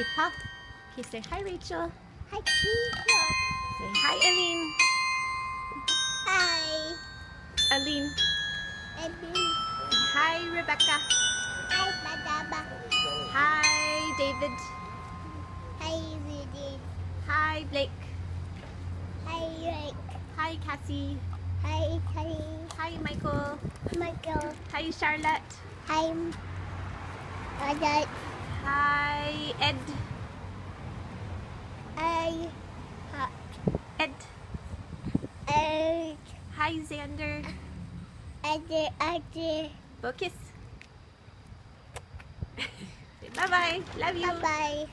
Okay, Pa. Okay, say hi, Rachel. Hi, teacher. Say hi, Aline. Hi, Aline. Eddie. Hi, Rebecca. Hi, Badaba. Hi, David. Hi, Rudy. Hi, Blake. Hi, Rick. Hi, Cassie. Hi, Tony. Hi, Michael. Michael. Hi, Charlotte. Hi, Adat. Hi, Ed. Hi, Ed. Ed. Hi, Xander. Eddie. Eddie. Focus. Bye-bye. Love you. Bye-bye.